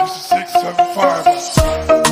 This is six seven five.